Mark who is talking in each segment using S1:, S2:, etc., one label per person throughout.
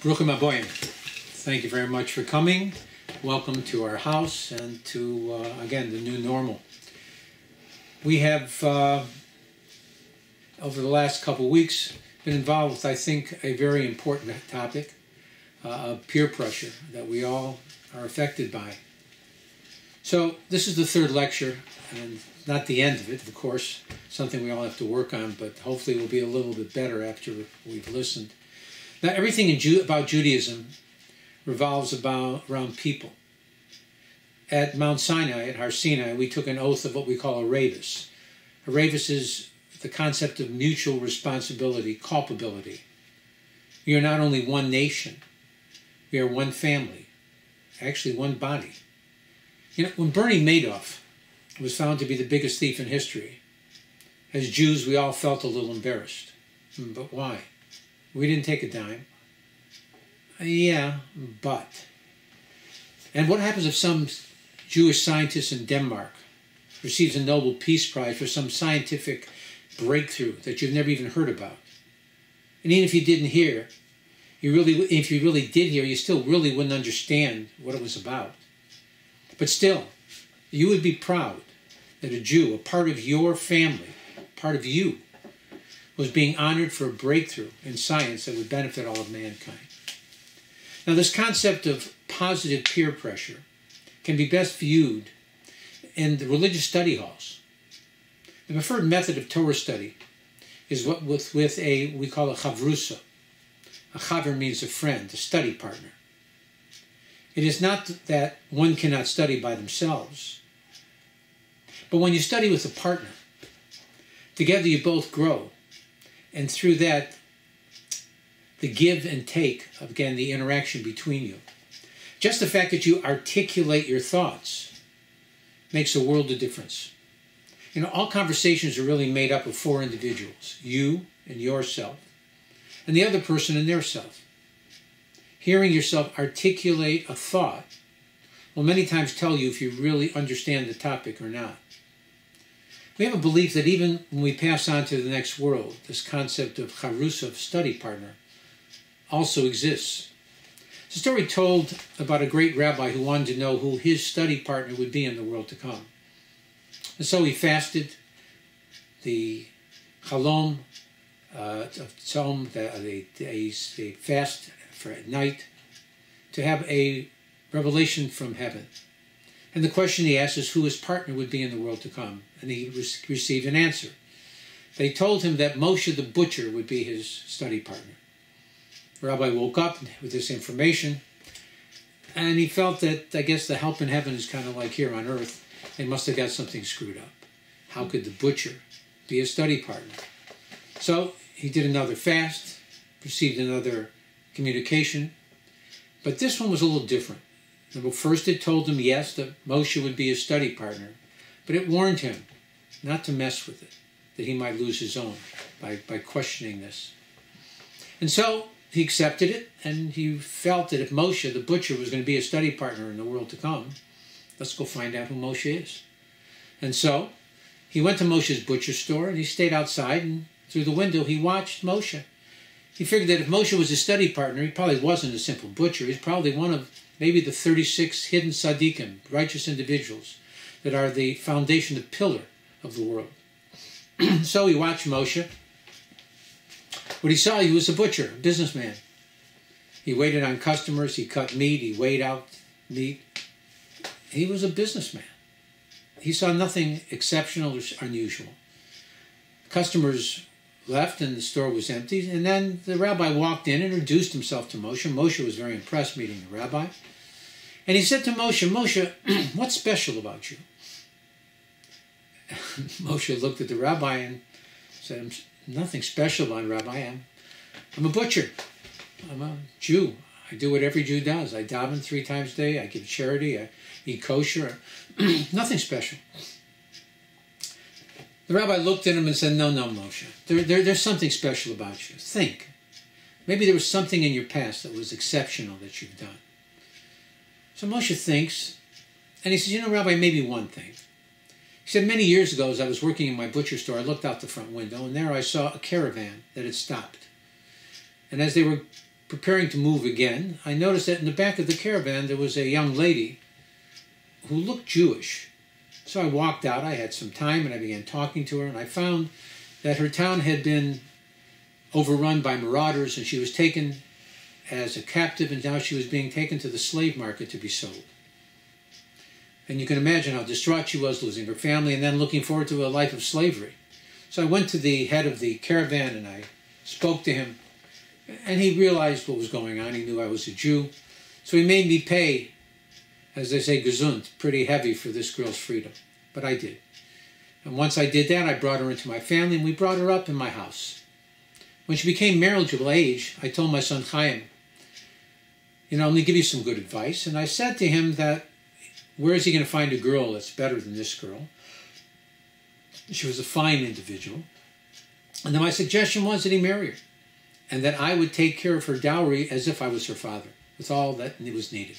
S1: Bruchim Aboyim. Thank you very much for coming. Welcome to our house and to, uh, again, the new normal. We have, uh, over the last couple weeks, been involved with, I think, a very important topic uh, of peer pressure that we all are affected by. So, this is the third lecture, and not the end of it, of course, something we all have to work on, but hopefully we'll be a little bit better after we've listened. Now, everything in Ju- about Judaism revolves about around people. At Mount Sinai, at Har Sinai, we took an oath of what we call areivus. A ravis is the concept of mutual responsibility, culpability. We are not only one nation, we are one family, actually one body. You know, when Bernie Madoff was found to be the biggest thief in history, as Jews, we all felt a little embarrassed. Hmm, but why? We didn't take a dime. Yeah, but. And what happens if some Jewish scientist in Denmark receives a Nobel Peace Prize for some scientific breakthrough that you've never even heard about? And even if you didn't hear, you really, if you really did hear, you still really wouldn't understand what it was about. But still, you would be proud that a Jew, a part of your family, part of you, was being honored for a breakthrough in science that would benefit all of mankind. Now, this concept of positive peer pressure can be best viewed in the religious study halls. The preferred method of Torah study is what with, with a we call a chavrusa. A chaver means a friend, a study partner. It is not that one cannot study by themselves, but when you study with a partner, together you both grow and through that, the give and take, again, the interaction between you. Just the fact that you articulate your thoughts makes a world of difference. You know, all conversations are really made up of four individuals you and yourself, and the other person and their self. Hearing yourself articulate a thought will many times tell you if you really understand the topic or not. We have a belief that even when we pass on to the next world, this concept of chavrusa, of study partner, also exists. It's a story told about a great rabbi who wanted to know who his study partner would be in the world to come. And so he fasted the chalom uh, of tzom, the, the, the fast for at night, to have a revelation from heaven. And the question he asked is who his partner would be in the world to come. And he re- received an answer. They told him that Moshe the butcher would be his study partner. The rabbi woke up with this information and he felt that, I guess, the help in heaven is kind of like here on earth. They must have got something screwed up. How could the butcher be a study partner? So he did another fast, received another communication, but this one was a little different. First, it told him, yes, that Moshe would be his study partner, but it warned him not to mess with it, that he might lose his own by, by questioning this. And so he accepted it, and he felt that if Moshe, the butcher, was going to be a study partner in the world to come, let's go find out who Moshe is. And so he went to Moshe's butcher store, and he stayed outside, and through the window he watched Moshe. He figured that if Moshe was a study partner, he probably wasn't a simple butcher. He's probably one of maybe the 36 hidden tzaddikim, righteous individuals, that are the foundation, the pillar of the world. so he watched Moshe. What he saw, he was a butcher, a businessman. He waited on customers, he cut meat, he weighed out meat. He was a businessman. He saw nothing exceptional or unusual. Customers left and the store was empty. And then the rabbi walked in, and introduced himself to Moshe. Moshe was very impressed meeting the rabbi. And he said to Moshe, Moshe, what's special about you? Moshe looked at the rabbi and said, Nothing special about Rabbi. I'm, I'm a butcher. I'm a Jew. I do what every Jew does. I daven three times a day. I give charity. I eat kosher. Nothing special. The rabbi looked at him and said, No, no, Moshe. There, there, there's something special about you. Think. Maybe there was something in your past that was exceptional that you've done. So Moshe thinks, and he says, You know, Rabbi, maybe one thing. He said, Many years ago, as I was working in my butcher store, I looked out the front window, and there I saw a caravan that had stopped. And as they were preparing to move again, I noticed that in the back of the caravan there was a young lady who looked Jewish. So I walked out, I had some time, and I began talking to her, and I found that her town had been overrun by marauders, and she was taken as a captive, and now she was being taken to the slave market to be sold. And you can imagine how distraught she was, losing her family, and then looking forward to a life of slavery. So I went to the head of the caravan and I spoke to him, and he realized what was going on. He knew I was a Jew. So he made me pay, as they say, gesund, pretty heavy for this girl's freedom. But I did. And once I did that, I brought her into my family, and we brought her up in my house. When she became marriageable age, I told my son Chaim, you know, I'm going to give you some good advice. And I said to him that where is he going to find a girl that's better than this girl? She was a fine individual. And then my suggestion was that he marry her and that I would take care of her dowry as if I was her father, with all that was needed.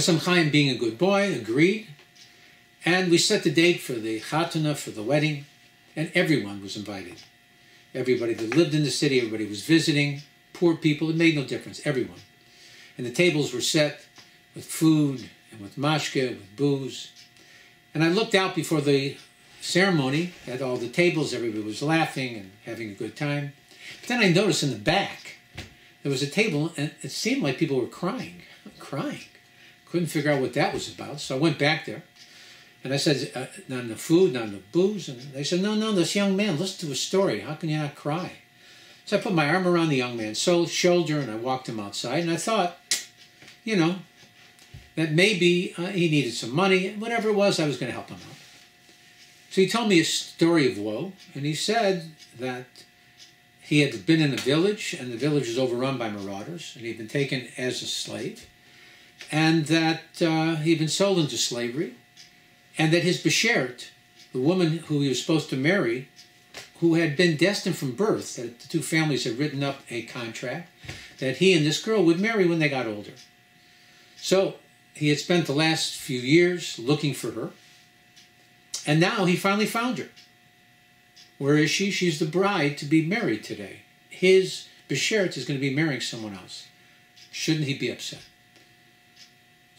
S1: Son Chaim, being a good boy, agreed, and we set the date for the chatana, for the wedding, and everyone was invited. Everybody that lived in the city, everybody was visiting, poor people, it made no difference, everyone. And the tables were set with food and with mashke, with booze. And I looked out before the ceremony at all the tables, everybody was laughing and having a good time. But then I noticed in the back, there was a table, and it seemed like people were crying, crying. Couldn't figure out what that was about, so I went back there. And I said, uh, of the food, of the booze. And they said, no, no, this young man, listen to his story. How can you not cry? So I put my arm around the young man's shoulder and I walked him outside. And I thought, you know, that maybe uh, he needed some money. And whatever it was, I was going to help him out. So he told me a story of woe. And he said that he had been in a village and the village was overrun by marauders. And he'd been taken as a slave. And that uh, he'd been sold into slavery and that his Beshert, the woman who he was supposed to marry, who had been destined from birth, that the two families had written up a contract, that he and this girl would marry when they got older. So he had spent the last few years looking for her, and now he finally found her. Where is she? She's the bride to be married today. His Beshert is going to be marrying someone else. Shouldn't he be upset?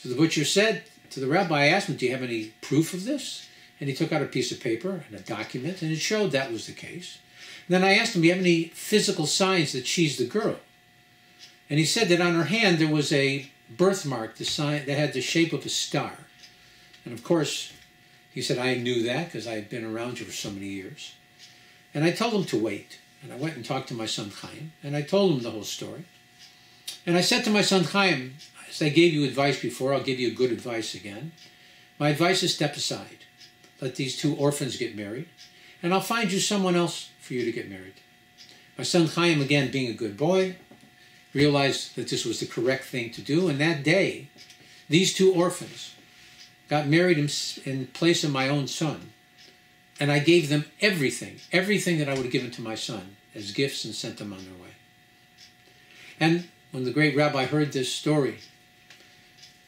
S1: So the butcher said, to the rabbi, I asked him, Do you have any proof of this? And he took out a piece of paper and a document, and it showed that was the case. And then I asked him, Do you have any physical signs that she's the girl? And he said that on her hand there was a birthmark the sign, that had the shape of a star. And of course, he said, I knew that because I had been around you for so many years. And I told him to wait. And I went and talked to my son Chaim, and I told him the whole story. And I said to my son Chaim, as I gave you advice before, I'll give you good advice again. My advice is step aside. Let these two orphans get married, and I'll find you someone else for you to get married. My son Chaim, again, being a good boy, realized that this was the correct thing to do, and that day, these two orphans got married in, in place of my own son, and I gave them everything, everything that I would have given to my son as gifts and sent them on their way. And when the great rabbi heard this story,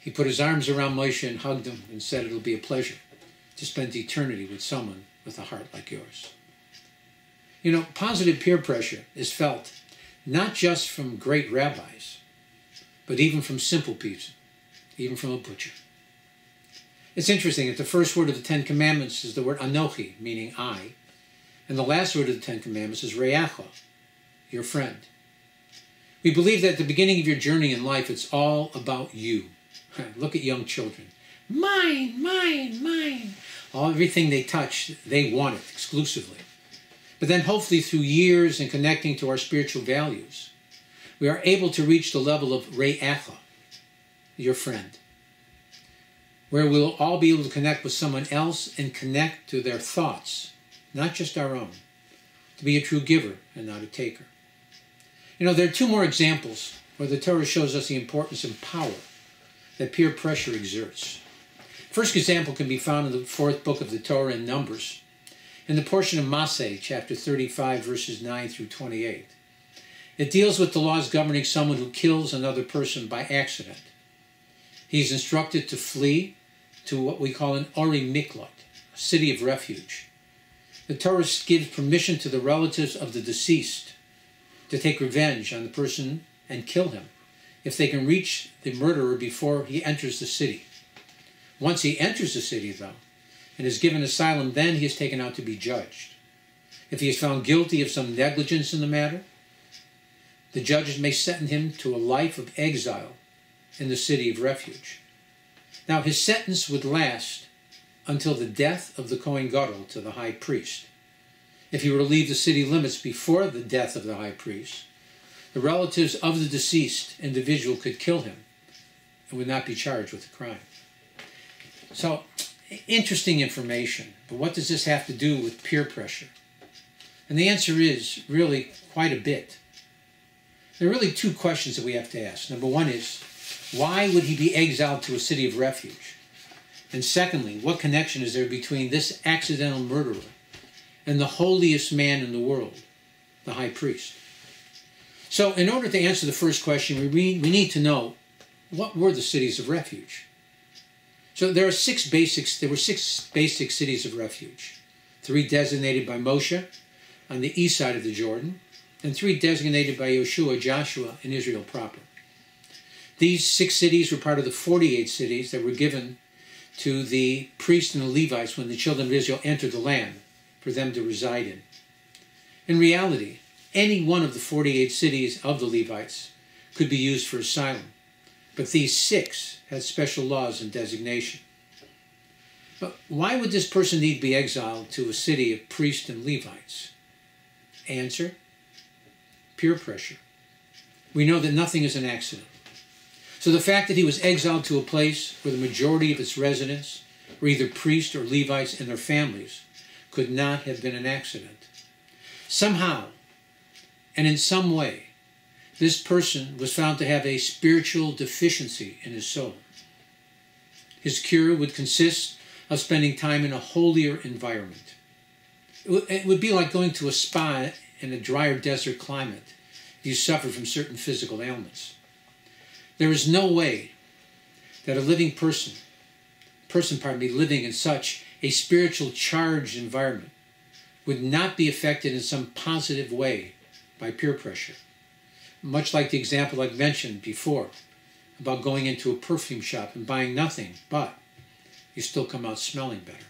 S1: he put his arms around Moshe and hugged him and said, It'll be a pleasure to spend eternity with someone with a heart like yours. You know, positive peer pressure is felt not just from great rabbis, but even from simple people, even from a butcher. It's interesting that the first word of the Ten Commandments is the word Anochi, meaning I, and the last word of the Ten Commandments is Re'echa, your friend. We believe that at the beginning of your journey in life, it's all about you. Look at young children. Mine, mine, mine. All everything they touch, they want it exclusively. But then hopefully through years and connecting to our spiritual values, we are able to reach the level of Re'echa, your friend, where we'll all be able to connect with someone else and connect to their thoughts, not just our own, to be a true giver and not a taker. You know, there are two more examples where the Torah shows us the importance of power that peer pressure exerts. First example can be found in the fourth book of the Torah in Numbers, in the portion of Masei, chapter 35, verses 9 through 28. It deals with the laws governing someone who kills another person by accident. He's instructed to flee to what we call an Ir Miklat, a city of refuge. The Torah gives permission to the relatives of the deceased to take revenge on the person and kill him if they can reach the murderer before he enters the city. Once he enters the city, though, and is given asylum, then he is taken out to be judged. If he is found guilty of some negligence in the matter, the judges may sentence him to a life of exile in the city of refuge. Now, his sentence would last until the death of the Kohen Gadol to the high priest. If he were to leave the city limits before the death of the high priest, the relatives of the deceased individual could kill him and would not be charged with a crime. So, interesting information, but what does this have to do with peer pressure? And the answer is really quite a bit. There are really two questions that we have to ask. Number one is, why would he be exiled to a city of refuge? And secondly, what connection is there between this accidental murderer and the holiest man in the world, the high priest? So, in order to answer the first question, we, we need to know what were the cities of refuge? So there are six basics. There were six basic cities of refuge. Three designated by Moshe on the east side of the Jordan, and three designated by Yehoshua, Joshua, in Israel proper. These six cities were part of the 48 cities that were given to the priests and the Levites when the children of Israel entered the land for them to reside in. In reality, any one of the 48 cities of the Levites could be used for asylum, but these six had special laws and designation. But why would this person need to be exiled to a city of priests and Levites? Answer peer pressure. We know that nothing is an accident. So the fact that he was exiled to a place where the majority of its residents were either priests or Levites and their families could not have been an accident. Somehow, and in some way, this person was found to have a spiritual deficiency in his soul. His cure would consist of spending time in a holier environment. It would be like going to a spa in a drier desert climate if you suffer from certain physical ailments. There is no way that a living person, person, pardon me, living in such a spiritual charged environment would not be affected in some positive way by peer pressure. Much like the example I've mentioned before about going into a perfume shop and buying nothing, but you still come out smelling better.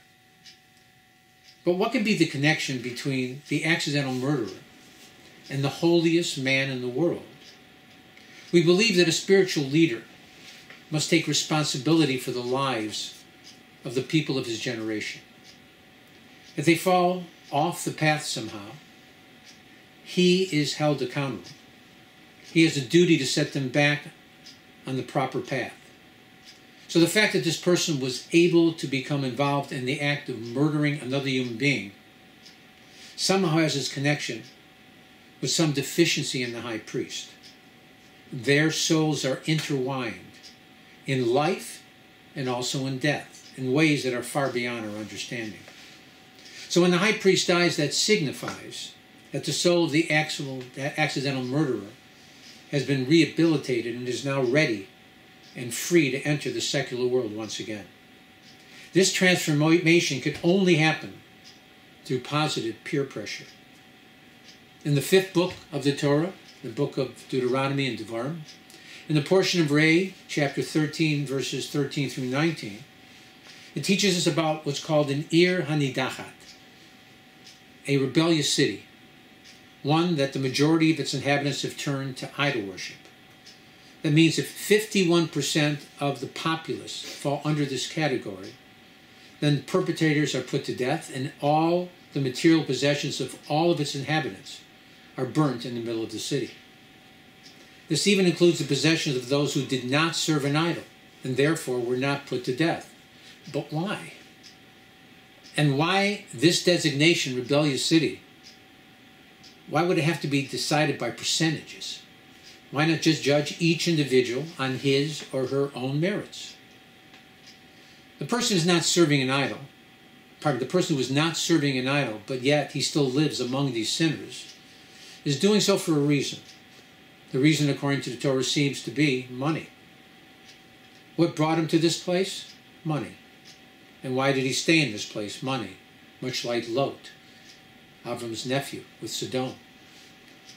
S1: But what can be the connection between the accidental murderer and the holiest man in the world? We believe that a spiritual leader must take responsibility for the lives of the people of his generation. If they fall off the path somehow, he is held accountable. He has a duty to set them back on the proper path. So the fact that this person was able to become involved in the act of murdering another human being somehow has its connection with some deficiency in the high priest. Their souls are intertwined in life and also in death in ways that are far beyond our understanding. So when the high priest dies, that signifies that the soul of the accidental murderer has been rehabilitated and is now ready and free to enter the secular world once again. This transformation can only happen through positive peer pressure. In the fifth book of the Torah, the book of Deuteronomy and Devarim, in the portion of Re'eh, chapter 13, verses 13 through 19, it teaches us about what's called an Ir Hanidachat, a rebellious city, one that the majority of its inhabitants have turned to idol worship. That means if 51% of the populace fall under this category, then perpetrators are put to death and all the material possessions of all of its inhabitants are burnt in the middle of the city. This even includes the possessions of those who did not serve an idol and therefore were not put to death. But why? And why this designation, rebellious city? Why would it have to be decided by percentages? Why not just judge each individual on his or her own merits? The person is not serving an idol. Pardon, the person who is not serving an idol, but yet he still lives among these sinners, is doing so for a reason. The reason, according to the Torah, seems to be money. What brought him to this place? Money. And why did he stay in this place? Money. Much like Lot. Avram's nephew with Sodom.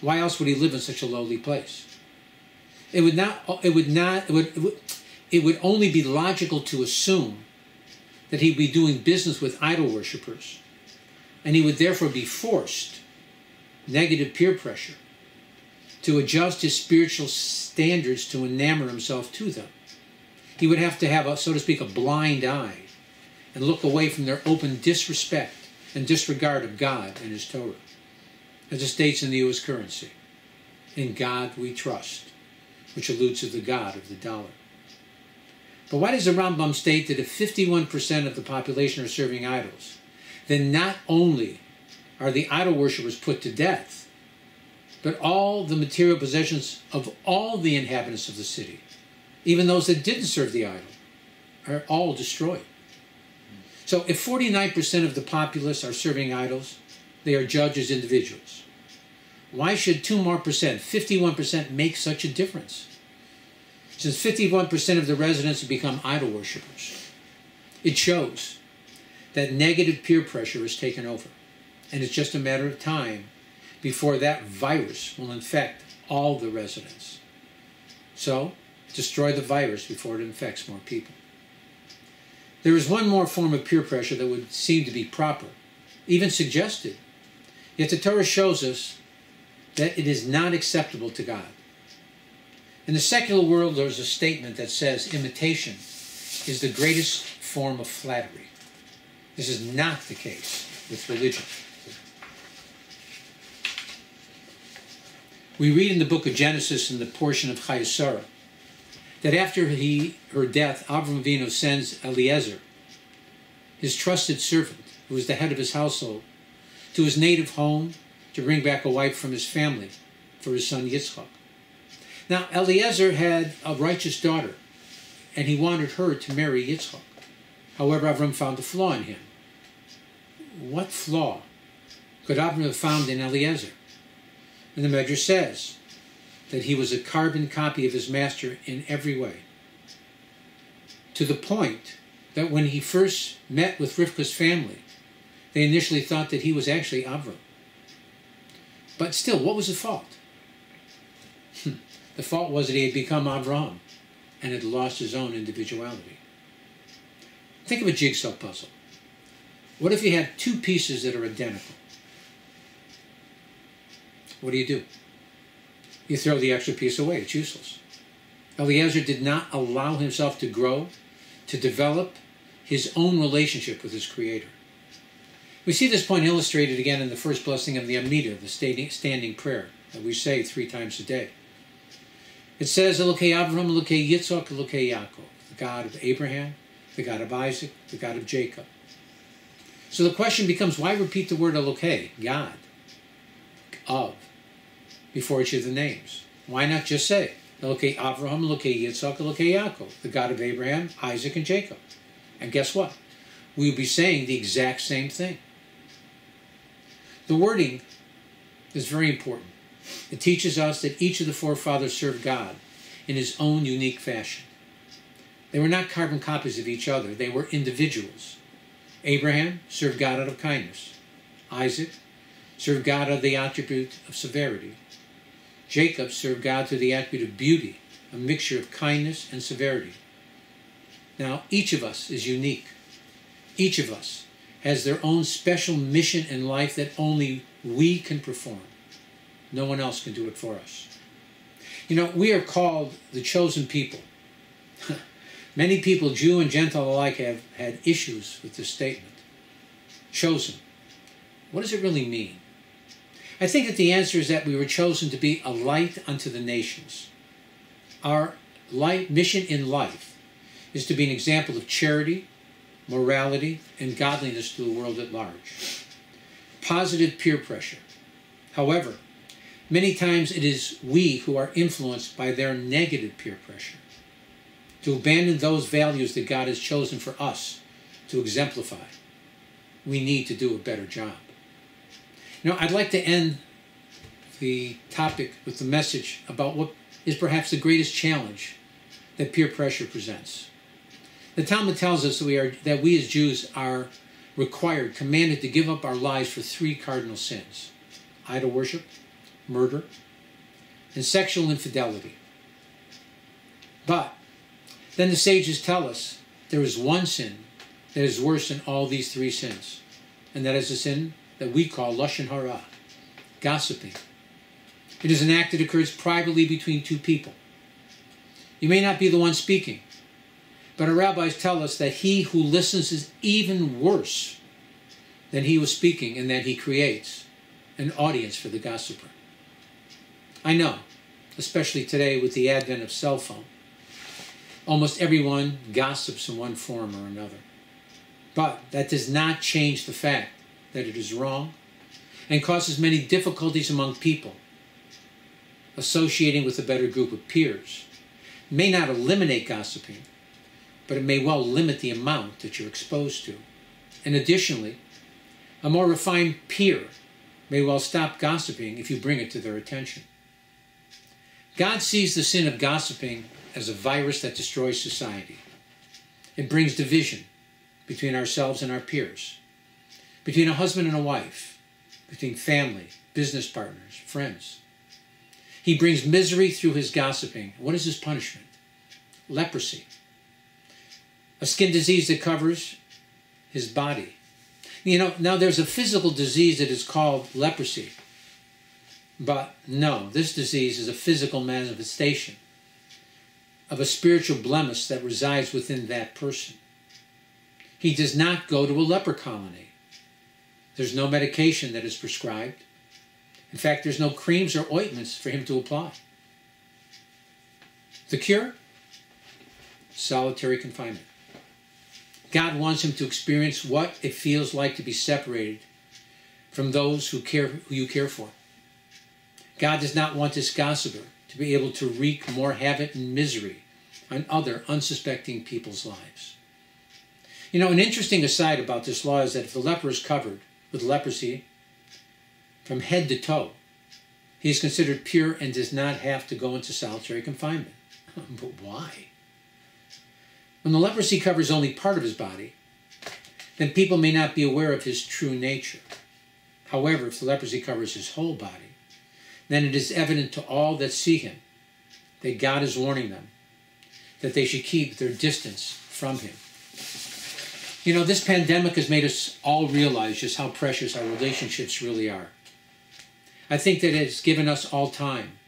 S1: Why else would he live in such a lowly place? It would not. It would not. It would. It would, it would only be logical to assume that he'd be doing business with idol worshippers, and he would therefore be forced, negative peer pressure, to adjust his spiritual standards to enamor himself to them. He would have to have, a, so to speak, a blind eye and look away from their open disrespect and disregard of God and His Torah. As it states in the U.S. currency, in God we trust, which alludes to the God of the dollar. But why does the Rambam state that if 51% of the population are serving idols, then not only are the idol worshippers put to death, but all the material possessions of all the inhabitants of the city, even those that didn't serve the idol, are all destroyed. So if 49% of the populace are serving idols, they are judged as individuals. Why should two more percent, 51%, make such a difference? Since 51% of the residents have become idol worshippers, it shows that negative peer pressure has taken over. And it's just a matter of time before that virus will infect all the residents. So, destroy the virus before it infects more people. There is one more form of peer pressure that would seem to be proper, even suggested. Yet the Torah shows us that it is not acceptable to God. In the secular world, there's a statement that says imitation is the greatest form of flattery. This is not the case with religion. We read in the book of Genesis in the portion of Chayei Sarah that after he, her death, Avram Avinu sends Eliezer, his trusted servant, who was the head of his household, to his native home to bring back a wife from his family for his son Yitzchak. Now, Eliezer had a righteous daughter, and he wanted her to marry Yitzchak. However, Avram found a flaw in him. What flaw could Avram have found in Eliezer? And the Medrash says that he was a carbon copy of his master in every way. To the point that when he first met with Rivka's family, they initially thought that he was actually Avram. But still, what was the fault? Hmm. the fault was that he had become Avram and had lost his own individuality. Think of a jigsaw puzzle. What if you have two pieces that are identical? What do you do? You throw the extra piece away. It's useless. Eliezer did not allow himself to grow, to develop his own relationship with his Creator. We see this point illustrated again in the first blessing of the Amidah, the standing prayer that we say three times a day. It says, Elokei Avraham, Elokei Yitzhak, Elokei Yaakov, the God of Abraham, the God of Isaac, the God of Jacob. So the question becomes, why repeat the word Elokei, God, of, before each of the names? Why not just say, Elokei Avraham, Elokei Yitzhak, Elokei Yaakov, the God of Abraham, Isaac, and Jacob? And guess what? We'll be saying the exact same thing. The wording is very important. It teaches us that each of the forefathers served God in his own unique fashion. They were not carbon copies of each other, they were individuals. Abraham served God out of kindness. Isaac served God out of the attribute of severity. Jacob served God through the attribute of beauty, a mixture of kindness and severity. Now, each of us is unique. Each of us has their own special mission in life that only we can perform. No one else can do it for us. You know, we are called the chosen people. Many people, Jew and Gentile alike, have had issues with this statement. Chosen. What does it really mean? I think that the answer is that we were chosen to be a light unto the nations. Our light mission in life is to be an example of charity, morality, and godliness to the world at large. Positive peer pressure. However, many times it is we who are influenced by their negative peer pressure. To abandon those values that God has chosen for us to exemplify, we need to do a better job. You know, I'd like to end the topic with the message about what is perhaps the greatest challenge that peer pressure presents. The Talmud tells us that we, are, that we as Jews are required, commanded to give up our lives for three cardinal sins idol worship, murder, and sexual infidelity. But then the sages tell us there is one sin that is worse than all these three sins, and that is the sin that we call lashon hara, gossiping. It is an act that occurs privately between two people. You may not be the one speaking, but our rabbis tell us that he who listens is even worse than he was speaking, and that he creates an audience for the gossiper. I know, especially today with the advent of cell phone, almost everyone gossips in one form or another. But that does not change the fact that it is wrong and causes many difficulties among people associating with a better group of peers. May not eliminate gossiping, but it may well limit the amount that you're exposed to. And additionally, a more refined peer may well stop gossiping if you bring it to their attention. God sees the sin of gossiping as a virus that destroys society. It brings division between ourselves and our peers, between a husband and a wife, between family, business partners, friends. He brings misery through his gossiping. What is his punishment? Leprosy, a skin disease that covers his body. You know, now there's a physical disease that is called leprosy. But no, this disease is a physical manifestation of a spiritual blemish that resides within that person. He does not go to a leper colony. There's no medication that is prescribed. In fact, there's no creams or ointments for him to apply. The cure? Solitary confinement. God wants him to experience what it feels like to be separated from those who care who you care for. God does not want this gossiper to be able to wreak more havoc and misery on other unsuspecting people's lives. You know, an interesting aside about this law is that if the leper is covered with leprosy from head to toe, he is considered pure and does not have to go into solitary confinement. but why? When the leprosy covers only part of his body, then people may not be aware of his true nature. However, if the leprosy covers his whole body, then it is evident to all that see him that God is warning them that they should keep their distance from him. You know, this pandemic has made us all realize just how precious our relationships really are. I think that it has given us all time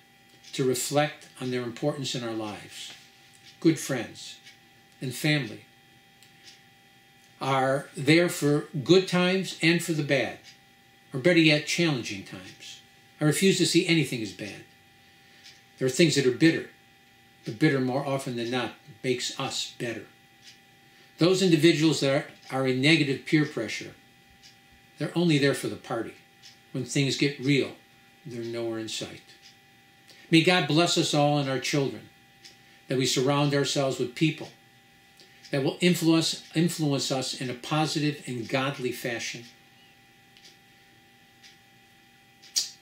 S1: to reflect on their importance in our lives. Good friends and family are there for good times and for the bad, or better yet, challenging times. I refuse to see anything as bad. There are things that are bitter, but bitter more often than not makes us better. Those individuals that are, are in negative peer pressure, they're only there for the party. When things get real, they're nowhere in sight. May God bless us all and our children, that we surround ourselves with people that will influence, influence us in a positive and godly fashion.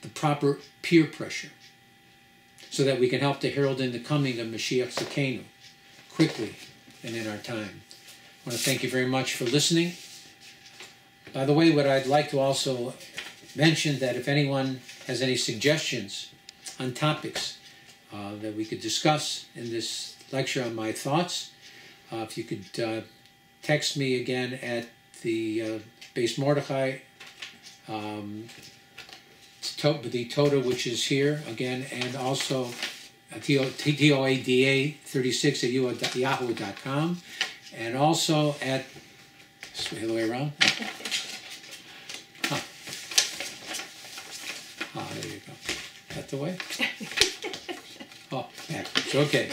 S1: The proper peer pressure, so that we can help to herald in the coming of Mashiach Tzidkeinu quickly and in our time. Want to thank you very much for listening. By the way, what I'd like to also mention that if anyone has any suggestions on topics uh, that we could discuss in this lecture on my thoughts, uh, if you could uh, text me again at the uh, Beis Mordechai, um, to, the Toda, which is here again, and also TOADA 36 at yahoo.com, and also at, the other way around. Huh. Ah, there you go. That the way? Oh, backwards. Okay.